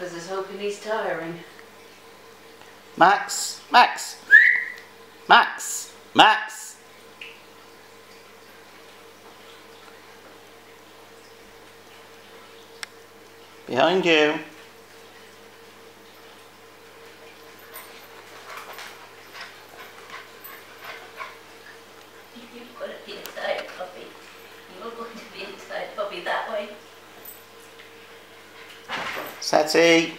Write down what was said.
Bumpers is hoping he's tiring. Max, Max, Max, Max. Behind you. You've be a